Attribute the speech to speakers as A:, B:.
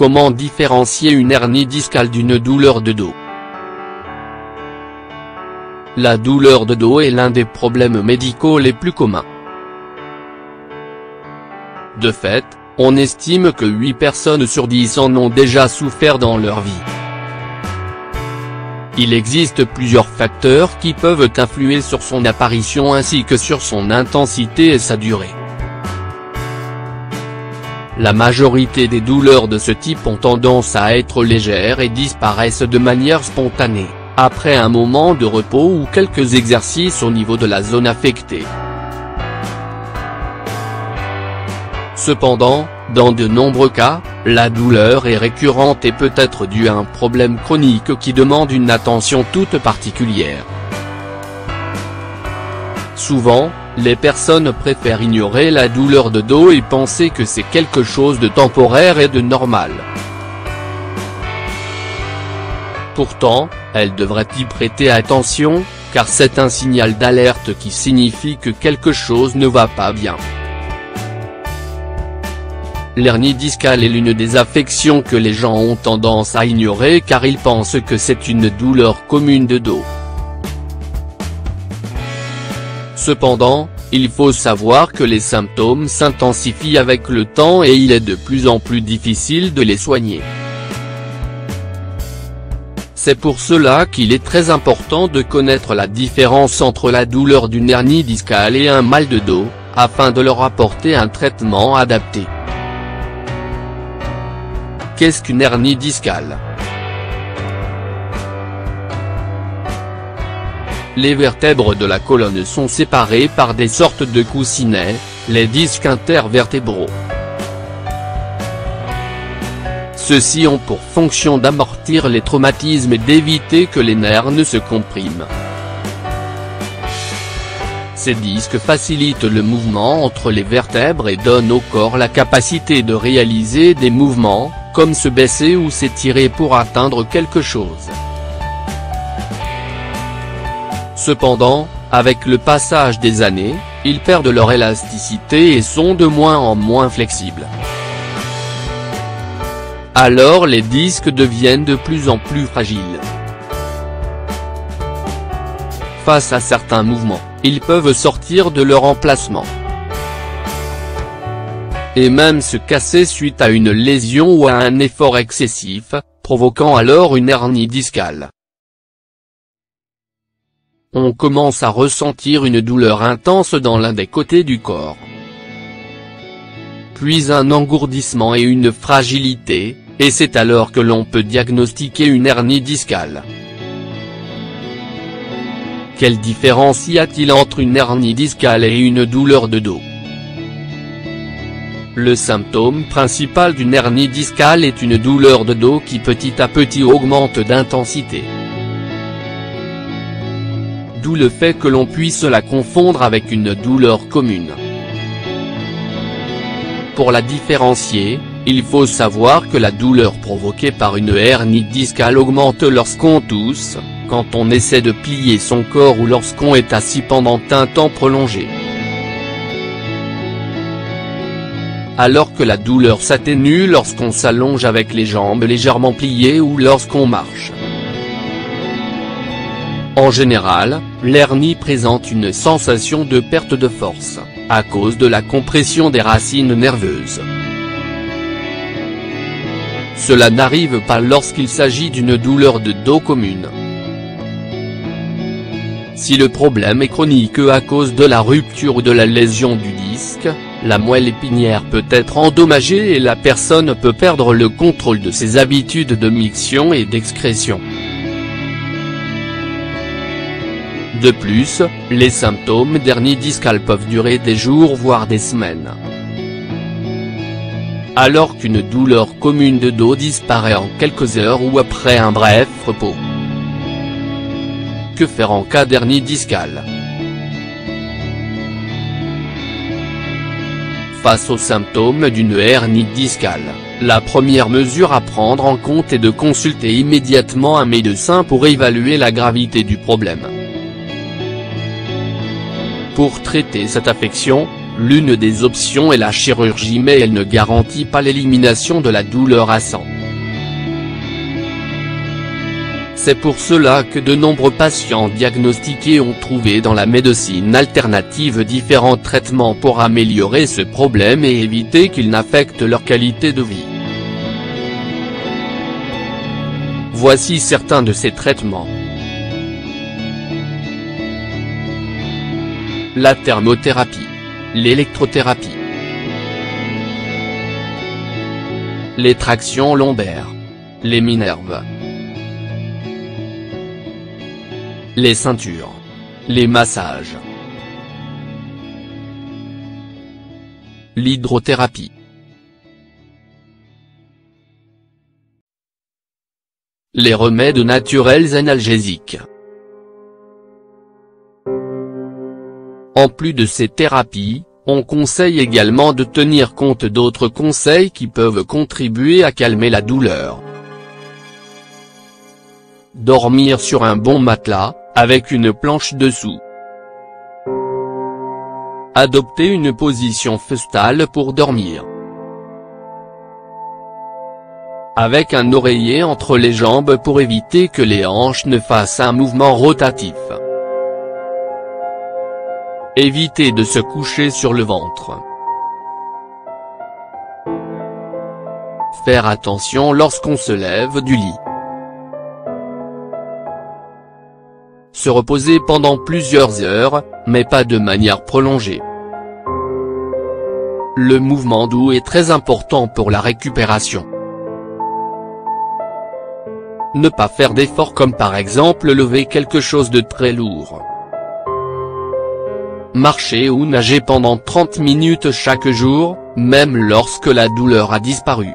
A: Comment différencier une hernie discale d'une douleur de dos? La douleur de dos est l'un des problèmes médicaux les plus communs. De fait, on estime que 8 personnes sur 10 en ont déjà souffert dans leur vie. Il existe plusieurs facteurs qui peuvent influer sur son apparition ainsi que sur son intensité et sa durée. La majorité des douleurs de ce type ont tendance à être légères et disparaissent de manière spontanée, après un moment de repos ou quelques exercices au niveau de la zone affectée. Cependant, dans de nombreux cas, la douleur est récurrente et peut être due à un problème chronique qui demande une attention toute particulière. Souvent, les personnes préfèrent ignorer la douleur de dos et penser que c'est quelque chose de temporaire et de normal. Pourtant, elles devraient y prêter attention, car c'est un signal d'alerte qui signifie que quelque chose ne va pas bien. L'hernie discale est l'une des affections que les gens ont tendance à ignorer car ils pensent que c'est une douleur commune de dos. Cependant, il faut savoir que les symptômes s'intensifient avec le temps et il est de plus en plus difficile de les soigner. C'est pour cela qu'il est très important de connaître la différence entre la douleur d'une hernie discale et un mal de dos, afin de leur apporter un traitement adapté. Qu'est-ce qu'une hernie discale? Les vertèbres de la colonne sont séparées par des sortes de coussinets, les disques intervertébraux. Ceux-ci ont pour fonction d'amortir les traumatismes et d'éviter que les nerfs ne se compriment. Ces disques facilitent le mouvement entre les vertèbres et donnent au corps la capacité de réaliser des mouvements, comme se baisser ou s'étirer pour atteindre quelque chose. Cependant, avec le passage des années, ils perdent leur élasticité et sont de moins en moins flexibles. Alors les disques deviennent de plus en plus fragiles. Face à certains mouvements, ils peuvent sortir de leur emplacement et même se casser suite à une lésion ou à un effort excessif, provoquant alors une hernie discale. On commence à ressentir une douleur intense dans l'un des côtés du corps. Puis un engourdissement et une fragilité, et c'est alors que l'on peut diagnostiquer une hernie discale. Quelle différence y a-t-il entre une hernie discale et une douleur de dos? Le symptôme principal d'une hernie discale est une douleur de dos qui petit à petit augmente d'intensité. D'où le fait que l'on puisse la confondre avec une douleur commune. Pour la différencier, il faut savoir que la douleur provoquée par une hernie discale augmente lorsqu'on tousse, quand on essaie de plier son corps ou lorsqu'on est assis pendant un temps prolongé. alors que la douleur s'atténue lorsqu'on s'allonge avec les jambes légèrement pliées ou lorsqu'on marche. En général, l'hernie présente une sensation de perte de force, à cause de la compression des racines nerveuses. Cela n'arrive pas lorsqu'il s'agit d'une douleur de dos commune. Si le problème est chronique à cause de la rupture ou de la lésion du disque, la moelle épinière peut être endommagée et la personne peut perdre le contrôle de ses habitudes de miction et d'excrétion. De plus, les symptômes d'hernie discale peuvent durer des jours voire des semaines. Alors qu'une douleur commune de dos disparaît en quelques heures ou après un bref repos. Que faire en cas d'hernie discale Face aux symptômes d'une hernie discale, la première mesure à prendre en compte est de consulter immédiatement un médecin pour évaluer la gravité du problème. Pour traiter cette affection, l'une des options est la chirurgie mais elle ne garantit pas l'élimination de la douleur à sang. C'est pour cela que de nombreux patients diagnostiqués ont trouvé dans la médecine alternative différents traitements pour améliorer ce problème et éviter qu'il n'affecte leur qualité de vie. Voici certains de ces traitements. La thermothérapie. L'électrothérapie. Les tractions lombaires. Les minerves. Les ceintures. Les massages. L'hydrothérapie. Les remèdes naturels analgésiques. En plus de ces thérapies, on conseille également de tenir compte d'autres conseils qui peuvent contribuer à calmer la douleur. Dormir sur un bon matelas, avec une planche dessous. Adopter une position fœtale pour dormir. Avec un oreiller entre les jambes pour éviter que les hanches ne fassent un mouvement rotatif. Éviter de se coucher sur le ventre. Faire attention lorsqu'on se lève du lit. Se reposer pendant plusieurs heures, mais pas de manière prolongée. Le mouvement doux est très important pour la récupération. Ne pas faire d'efforts comme par exemple lever quelque chose de très lourd. Marcher ou nager pendant 30 minutes chaque jour, même lorsque la douleur a disparu.